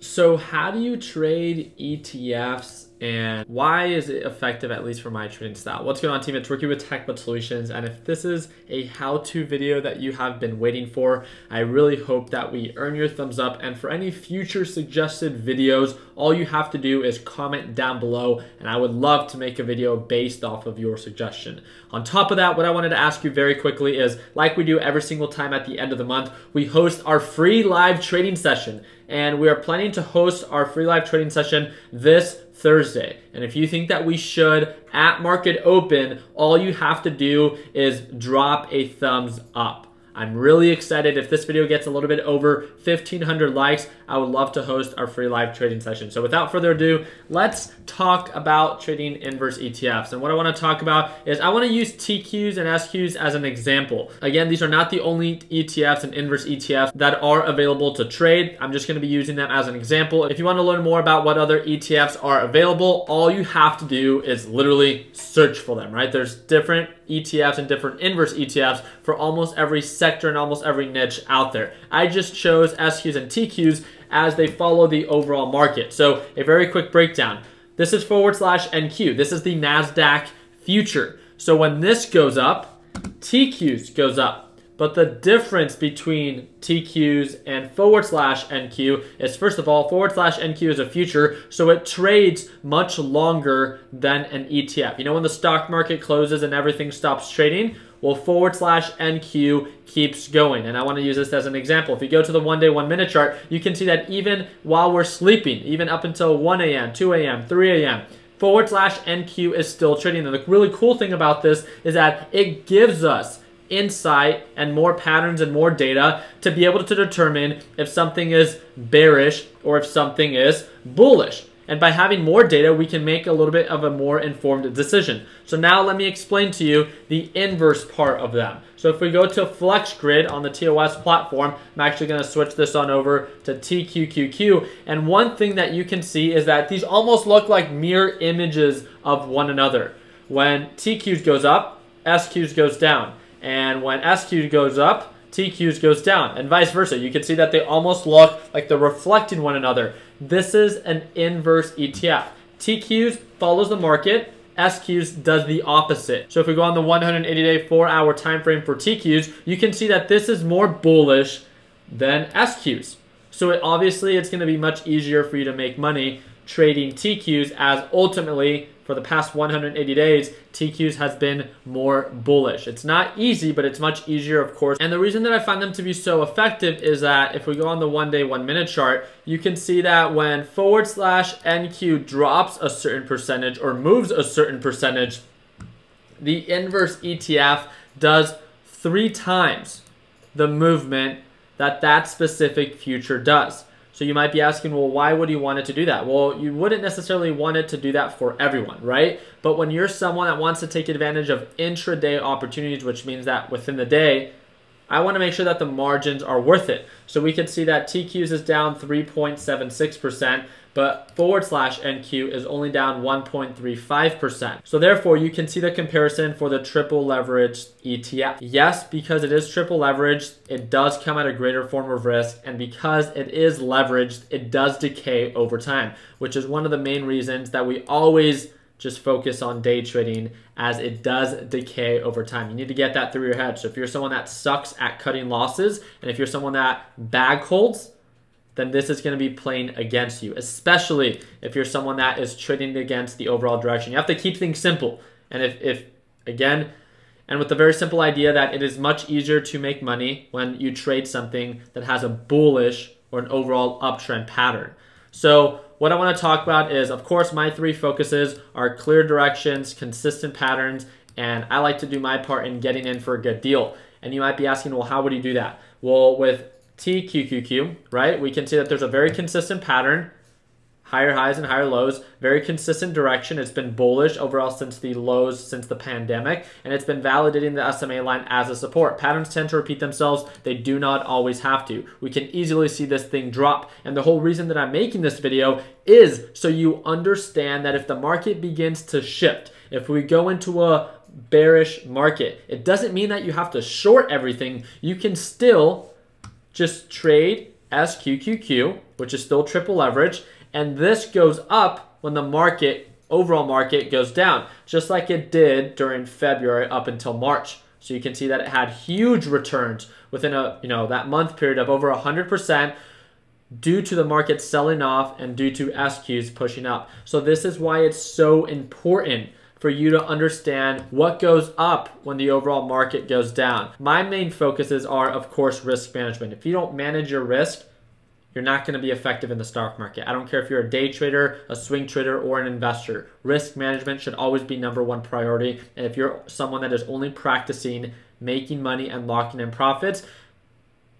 So how do you trade ETFs and why is it effective at least for my trading style? What's going on team? It's Ricky with TechBud Solutions and if this is a how-to video that you have been waiting for, I really hope that we earn your thumbs up and for any future suggested videos, all you have to do is comment down below and I would love to make a video based off of your suggestion. On top of that, what I wanted to ask you very quickly is like we do every single time at the end of the month, we host our free live trading session and we are planning to host our free live trading session this Thursday. And if you think that we should at market open, all you have to do is drop a thumbs up. I'm really excited. If this video gets a little bit over 1,500 likes, I would love to host our free live trading session. So without further ado, let's talk about trading inverse ETFs. And what I want to talk about is I want to use TQs and SQs as an example. Again, these are not the only ETFs and inverse ETFs that are available to trade. I'm just going to be using them as an example. If you want to learn more about what other ETFs are available, all you have to do is literally search for them, right? There's different ETFs and different inverse ETFs for almost every sector and almost every niche out there. I just chose SQs and TQs as they follow the overall market. So a very quick breakdown. This is forward slash NQ. This is the NASDAQ future. So when this goes up, TQs goes up. But the difference between TQs and forward slash NQ is first of all, forward slash NQ is a future, so it trades much longer than an ETF. You know, when the stock market closes and everything stops trading, well, forward slash NQ keeps going. And I want to use this as an example. If you go to the one day, one minute chart, you can see that even while we're sleeping, even up until 1 a.m., 2 a.m., 3 a.m., forward slash NQ is still trading. And the really cool thing about this is that it gives us insight and more patterns and more data to be able to determine if something is bearish or if something is bullish. And by having more data, we can make a little bit of a more informed decision. So now let me explain to you the inverse part of them. So if we go to FlexGrid on the TOS platform, I'm actually going to switch this on over to TQQQ. And one thing that you can see is that these almost look like mirror images of one another. When TQs goes up, SQs goes down. And when SQ goes up, TQs goes down, and vice versa. You can see that they almost look like they're reflecting one another. This is an inverse ETF. TQs follows the market, SQs does the opposite. So if we go on the 180-day, four-hour time frame for TQs, you can see that this is more bullish than SQs. So it, obviously, it's going to be much easier for you to make money trading TQs as ultimately for the past 180 days, TQs has been more bullish. It's not easy, but it's much easier, of course. And the reason that I find them to be so effective is that if we go on the one day, one minute chart, you can see that when forward slash NQ drops a certain percentage or moves a certain percentage, the inverse ETF does three times the movement that that specific future does. So you might be asking, well, why would you want it to do that? Well, you wouldn't necessarily want it to do that for everyone, right? But when you're someone that wants to take advantage of intraday opportunities, which means that within the day, I want to make sure that the margins are worth it. So we can see that TQs is down 3.76%, but forward slash NQ is only down 1.35%. So therefore, you can see the comparison for the triple leveraged ETF. Yes, because it is triple leveraged, it does come at a greater form of risk, and because it is leveraged, it does decay over time, which is one of the main reasons that we always just focus on day trading as it does decay over time. You need to get that through your head. So if you're someone that sucks at cutting losses, and if you're someone that bag holds, then this is going to be playing against you, especially if you're someone that is trading against the overall direction. You have to keep things simple. And if, if again, and with the very simple idea that it is much easier to make money when you trade something that has a bullish or an overall uptrend pattern. So what I want to talk about is, of course, my three focuses are clear directions, consistent patterns, and I like to do my part in getting in for a good deal. And you might be asking, well, how would you do that? Well, with TQQQ, right? We can see that there's a very consistent pattern, higher highs and higher lows, very consistent direction. It's been bullish overall since the lows since the pandemic, and it's been validating the SMA line as a support. Patterns tend to repeat themselves. They do not always have to. We can easily see this thing drop, and the whole reason that I'm making this video is so you understand that if the market begins to shift, if we go into a bearish market, it doesn't mean that you have to short everything. You can still just trade SQQQ, which is still triple leverage, and this goes up when the market, overall market, goes down, just like it did during February up until March. So you can see that it had huge returns within a, you know, that month period of over 100% due to the market selling off and due to SQs pushing up. So this is why it's so important for you to understand what goes up when the overall market goes down. My main focuses are, of course, risk management. If you don't manage your risk, you're not going to be effective in the stock market. I don't care if you're a day trader, a swing trader, or an investor. Risk management should always be number one priority. And if you're someone that is only practicing making money and locking in profits,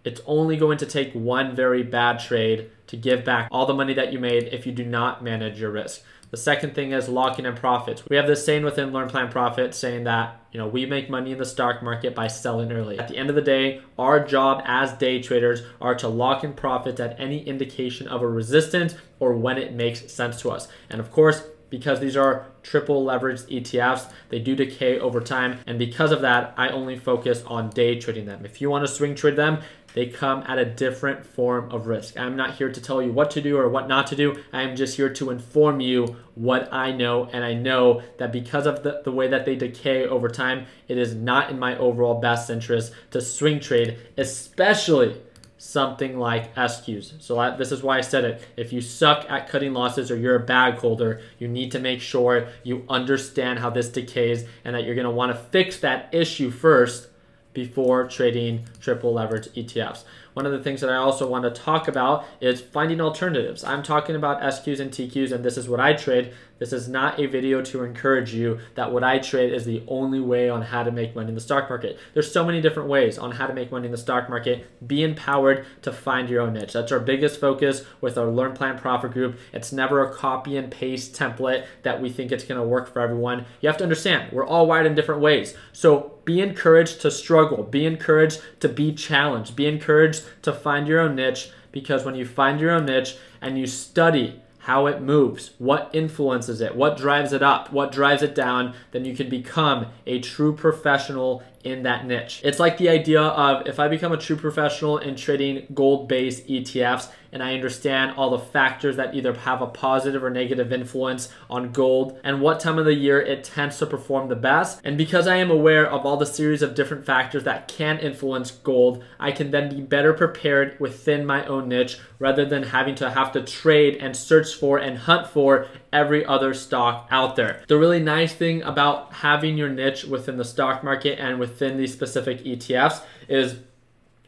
it's only going to take one very bad trade to give back all the money that you made if you do not manage your risk. The second thing is locking in profits. We have this saying within Learn Plan Profit saying that, you know, we make money in the stock market by selling early. At the end of the day, our job as day traders are to lock in profits at any indication of a resistance or when it makes sense to us. And of course, because these are triple leveraged ETFs, they do decay over time. And because of that, I only focus on day trading them. If you want to swing trade them, they come at a different form of risk. I'm not here to tell you what to do or what not to do. I am just here to inform you what I know. And I know that because of the, the way that they decay over time, it is not in my overall best interest to swing trade, especially something like SQs. So that, this is why I said it. If you suck at cutting losses or you're a bag holder, you need to make sure you understand how this decays and that you're going to want to fix that issue first before trading triple leverage ETFs. One of the things that I also want to talk about is finding alternatives. I'm talking about SQs and TQs, and this is what I trade. This is not a video to encourage you that what I trade is the only way on how to make money in the stock market. There's so many different ways on how to make money in the stock market. Be empowered to find your own niche. That's our biggest focus with our Learn Plan Profit group. It's never a copy and paste template that we think it's going to work for everyone. You have to understand, we're all wired in different ways. So be encouraged to struggle. Be encouraged to be challenged. Be encouraged to find your own niche because when you find your own niche and you study how it moves, what influences it, what drives it up, what drives it down, then you can become a true professional in that niche. It's like the idea of if I become a true professional in trading gold based ETFs and I understand all the factors that either have a positive or negative influence on gold and what time of the year it tends to perform the best. And because I am aware of all the series of different factors that can influence gold, I can then be better prepared within my own niche rather than having to have to trade and search for and hunt for every other stock out there. The really nice thing about having your niche within the stock market and within these specific ETFs is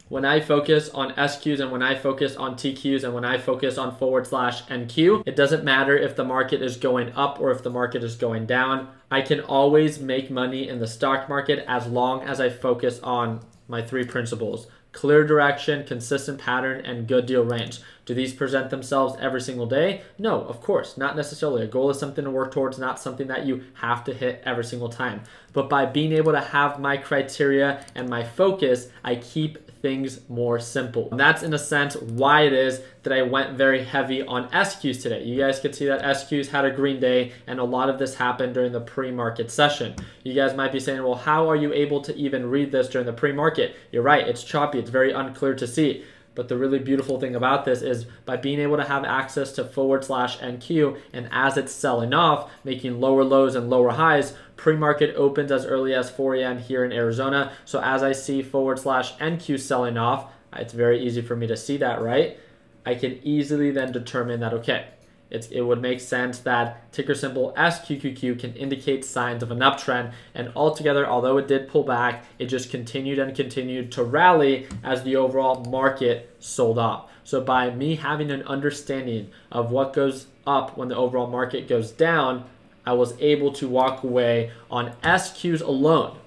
when I focus on SQs and when I focus on TQs and when I focus on forward slash NQ, it doesn't matter if the market is going up or if the market is going down. I can always make money in the stock market as long as I focus on my three principles clear direction, consistent pattern, and good deal range. Do these present themselves every single day? No, of course, not necessarily. A goal is something to work towards, not something that you have to hit every single time. But by being able to have my criteria and my focus, I keep things more simple. And that's in a sense why it is that I went very heavy on SQs today. You guys could see that SQs had a green day and a lot of this happened during the pre-market session. You guys might be saying, well, how are you able to even read this during the pre-market? You're right, it's choppy, it's very unclear to see. But the really beautiful thing about this is by being able to have access to forward slash NQ and as it's selling off, making lower lows and lower highs, pre-market opens as early as 4 a.m. here in Arizona. So as I see forward slash NQ selling off, it's very easy for me to see that, right? I can easily then determine that, okay, it's, it would make sense that ticker symbol SQQQ can indicate signs of an uptrend. And altogether, although it did pull back, it just continued and continued to rally as the overall market sold off. So by me having an understanding of what goes up when the overall market goes down, I was able to walk away on SQs alone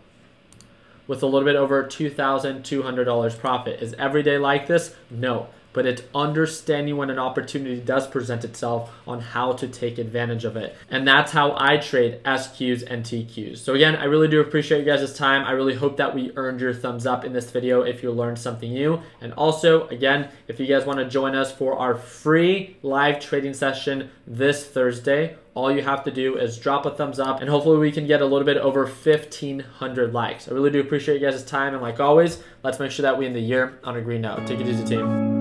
with a little bit over $2,200 profit. Is every day like this? No but it's understanding when an opportunity does present itself on how to take advantage of it. And that's how I trade SQs and TQs. So again, I really do appreciate you guys' time. I really hope that we earned your thumbs up in this video if you learned something new. And also, again, if you guys want to join us for our free live trading session this Thursday, all you have to do is drop a thumbs up and hopefully we can get a little bit over 1500 likes. I really do appreciate you guys' time and like always, let's make sure that we end the year on a green note. Take it easy team.